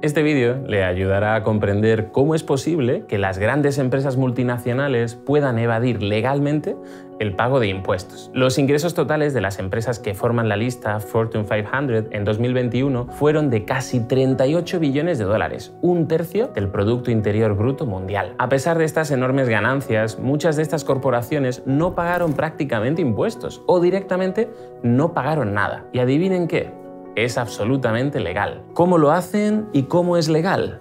Este vídeo le ayudará a comprender cómo es posible que las grandes empresas multinacionales puedan evadir legalmente el pago de impuestos. Los ingresos totales de las empresas que forman la lista Fortune 500 en 2021 fueron de casi 38 billones de dólares, un tercio del Producto Interior Bruto mundial. A pesar de estas enormes ganancias, muchas de estas corporaciones no pagaron prácticamente impuestos o directamente no pagaron nada. ¿Y adivinen qué? Es absolutamente legal. ¿Cómo lo hacen y cómo es legal?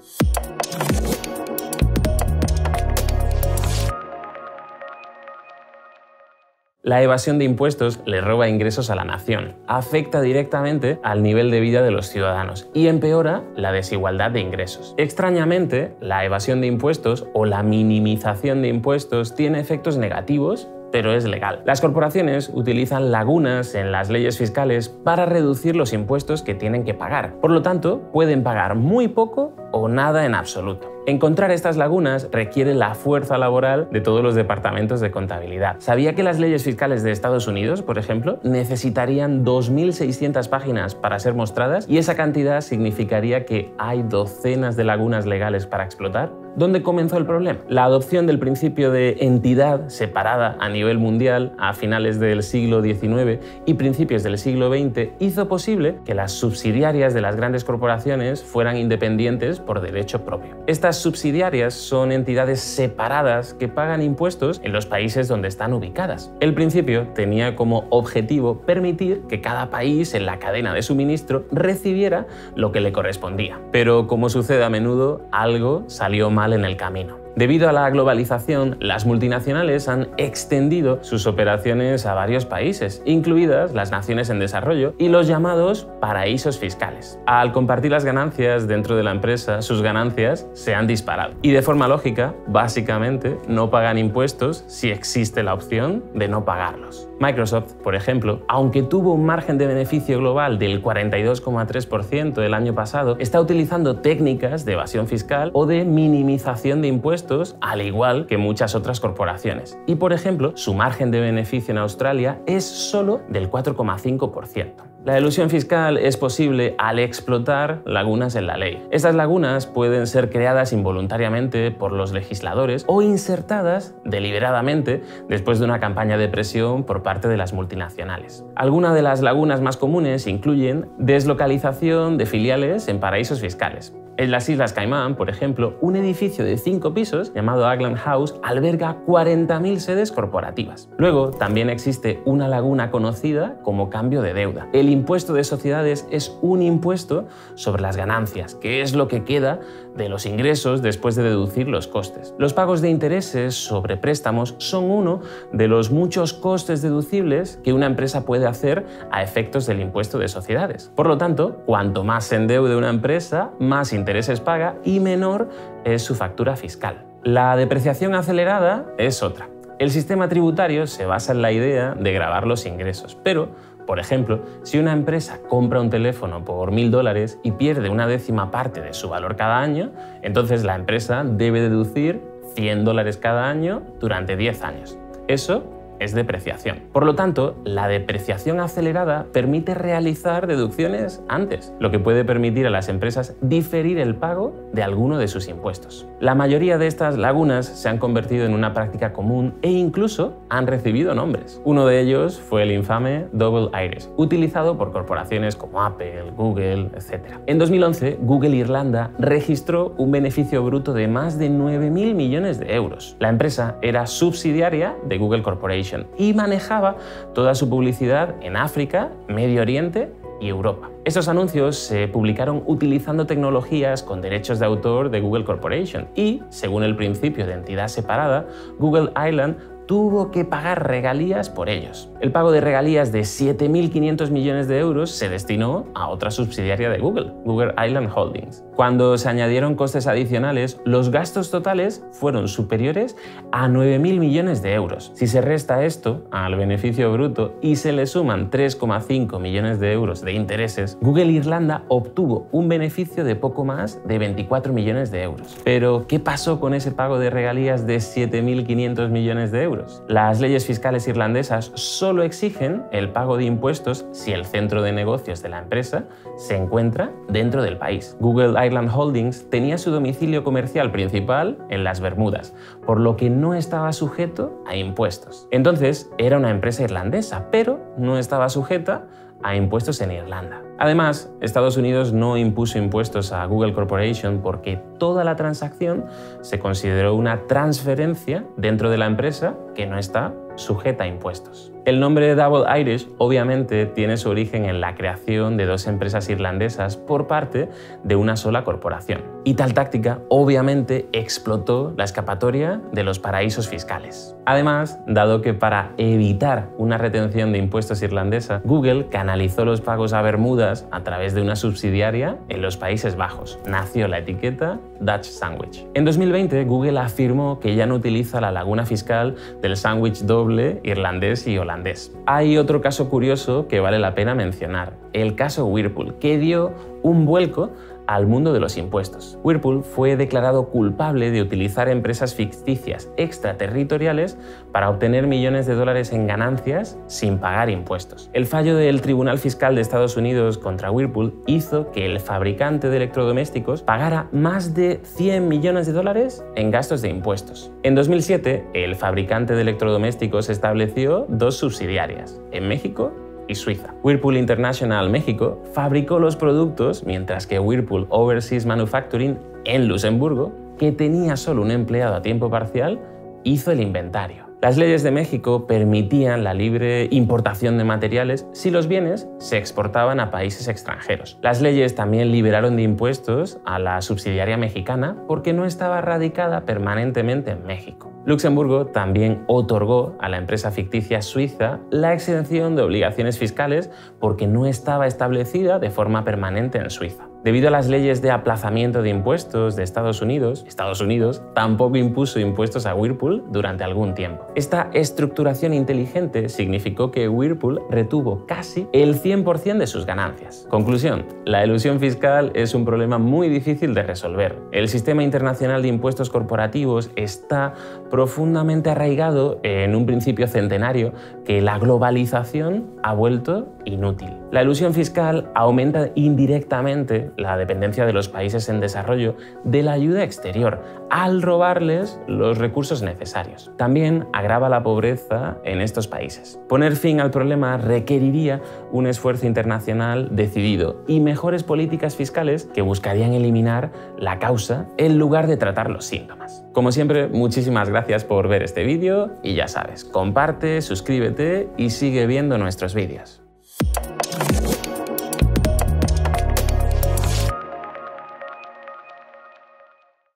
La evasión de impuestos le roba ingresos a la nación, afecta directamente al nivel de vida de los ciudadanos y empeora la desigualdad de ingresos. Extrañamente, la evasión de impuestos o la minimización de impuestos tiene efectos negativos pero es legal. Las corporaciones utilizan lagunas en las leyes fiscales para reducir los impuestos que tienen que pagar. Por lo tanto, pueden pagar muy poco o nada en absoluto. Encontrar estas lagunas requiere la fuerza laboral de todos los departamentos de contabilidad. ¿Sabía que las leyes fiscales de Estados Unidos, por ejemplo, necesitarían 2.600 páginas para ser mostradas y esa cantidad significaría que hay docenas de lagunas legales para explotar? ¿Dónde comenzó el problema? La adopción del principio de entidad separada a nivel mundial a finales del siglo XIX y principios del siglo XX hizo posible que las subsidiarias de las grandes corporaciones fueran independientes por derecho propio. Estas subsidiarias son entidades separadas que pagan impuestos en los países donde están ubicadas. El principio tenía como objetivo permitir que cada país en la cadena de suministro recibiera lo que le correspondía. Pero como sucede a menudo, algo salió mal en el camino. Debido a la globalización, las multinacionales han extendido sus operaciones a varios países, incluidas las naciones en desarrollo y los llamados paraísos fiscales. Al compartir las ganancias dentro de la empresa, sus ganancias se han disparado. Y de forma lógica, básicamente, no pagan impuestos si existe la opción de no pagarlos. Microsoft, por ejemplo, aunque tuvo un margen de beneficio global del 42,3% el año pasado, está utilizando técnicas de evasión fiscal o de minimización de impuestos, al igual que muchas otras corporaciones. Y, por ejemplo, su margen de beneficio en Australia es solo del 4,5%. La elusión fiscal es posible al explotar lagunas en la ley. Estas lagunas pueden ser creadas involuntariamente por los legisladores o insertadas deliberadamente después de una campaña de presión por parte de las multinacionales. Algunas de las lagunas más comunes incluyen deslocalización de filiales en paraísos fiscales. En las Islas Caimán, por ejemplo, un edificio de cinco pisos llamado Agland House alberga 40.000 sedes corporativas. Luego, también existe una laguna conocida como cambio de deuda. El impuesto de sociedades es un impuesto sobre las ganancias, que es lo que queda de los ingresos después de deducir los costes. Los pagos de intereses sobre préstamos son uno de los muchos costes deducibles que una empresa puede hacer a efectos del impuesto de sociedades. Por lo tanto, cuanto más endeude una empresa, más intereses paga y menor es su factura fiscal. La depreciación acelerada es otra. El sistema tributario se basa en la idea de grabar los ingresos, pero, por ejemplo, si una empresa compra un teléfono por mil dólares y pierde una décima parte de su valor cada año, entonces la empresa debe deducir 100 dólares cada año durante 10 años. Eso es depreciación. Por lo tanto, la depreciación acelerada permite realizar deducciones antes, lo que puede permitir a las empresas diferir el pago de alguno de sus impuestos. La mayoría de estas lagunas se han convertido en una práctica común e incluso han recibido nombres. Uno de ellos fue el infame Double Iris, utilizado por corporaciones como Apple, Google, etc. En 2011, Google Irlanda registró un beneficio bruto de más de 9.000 millones de euros. La empresa era subsidiaria de Google Corporation y manejaba toda su publicidad en África, Medio Oriente y Europa. Estos anuncios se publicaron utilizando tecnologías con derechos de autor de Google Corporation y, según el principio de entidad separada, Google Island tuvo que pagar regalías por ellos. El pago de regalías de 7.500 millones de euros se destinó a otra subsidiaria de Google, Google Island Holdings. Cuando se añadieron costes adicionales, los gastos totales fueron superiores a 9.000 millones de euros. Si se resta esto al beneficio bruto y se le suman 3,5 millones de euros de intereses, Google Irlanda obtuvo un beneficio de poco más de 24 millones de euros. Pero, ¿qué pasó con ese pago de regalías de 7.500 millones de euros? Las leyes fiscales irlandesas solo exigen el pago de impuestos si el centro de negocios de la empresa se encuentra dentro del país. Google Island Holdings tenía su domicilio comercial principal en las Bermudas, por lo que no estaba sujeto a impuestos. Entonces, era una empresa irlandesa, pero no estaba sujeta a impuestos en Irlanda. Además, Estados Unidos no impuso impuestos a Google Corporation porque toda la transacción se consideró una transferencia dentro de la empresa que no está sujeta a impuestos. El nombre Double Irish obviamente tiene su origen en la creación de dos empresas irlandesas por parte de una sola corporación. Y tal táctica obviamente explotó la escapatoria de los paraísos fiscales. Además, dado que para evitar una retención de impuestos irlandesa, Google canalizó los pagos a Bermudas a través de una subsidiaria en los Países Bajos. Nació la etiqueta Dutch Sandwich. En 2020, Google afirmó que ya no utiliza la laguna fiscal del sándwich doble irlandés y holandés. Hay otro caso curioso que vale la pena mencionar, el caso Whirlpool, que dio un vuelco al mundo de los impuestos. Whirlpool fue declarado culpable de utilizar empresas ficticias extraterritoriales para obtener millones de dólares en ganancias sin pagar impuestos. El fallo del Tribunal Fiscal de Estados Unidos contra Whirlpool hizo que el fabricante de electrodomésticos pagara más de 100 millones de dólares en gastos de impuestos. En 2007, el fabricante de electrodomésticos estableció dos subsidiarias, en México y Suiza. Whirlpool International México fabricó los productos, mientras que Whirlpool Overseas Manufacturing en Luxemburgo, que tenía solo un empleado a tiempo parcial, hizo el inventario. Las leyes de México permitían la libre importación de materiales si los bienes se exportaban a países extranjeros. Las leyes también liberaron de impuestos a la subsidiaria mexicana porque no estaba radicada permanentemente en México. Luxemburgo también otorgó a la empresa ficticia suiza la exención de obligaciones fiscales porque no estaba establecida de forma permanente en Suiza. Debido a las leyes de aplazamiento de impuestos de Estados Unidos, Estados Unidos tampoco impuso impuestos a Whirlpool durante algún tiempo. Esta estructuración inteligente significó que Whirlpool retuvo casi el 100% de sus ganancias. Conclusión, la elusión fiscal es un problema muy difícil de resolver. El sistema internacional de impuestos corporativos está profundamente arraigado en un principio centenario que la globalización ha vuelto inútil. La ilusión fiscal aumenta indirectamente la dependencia de los países en desarrollo de la ayuda exterior al robarles los recursos necesarios. También agrava la pobreza en estos países. Poner fin al problema requeriría un esfuerzo internacional decidido y mejores políticas fiscales que buscarían eliminar la causa en lugar de tratar los síntomas. Como siempre, muchísimas gracias por ver este vídeo y ya sabes, comparte, suscríbete y sigue viendo nuestros vídeos.